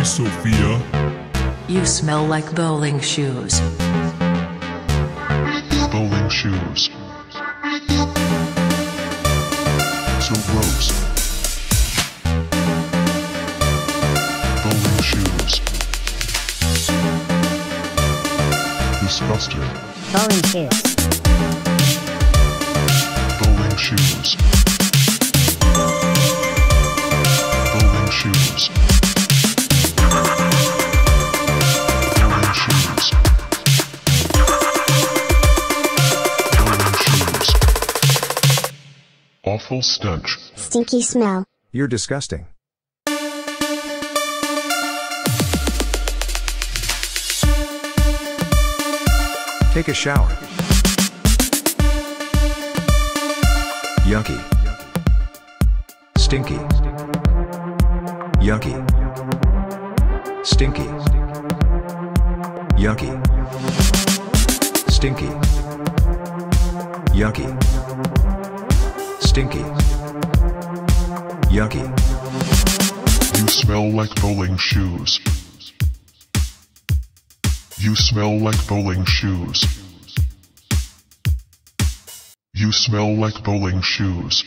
Hey, Sophia. You smell like bowling shoes. Bowling shoes. So gross. Bowling shoes. Disgusting. Bowling shoes. Bowling shoes. Awful stench. Stinky smell. You're disgusting. Take a shower. Yucky. Stinky. Yucky. Stinky. Yucky. Stinky. Yucky. Stinky. Yucky. You smell like bowling shoes. You smell like bowling shoes. You smell like bowling shoes.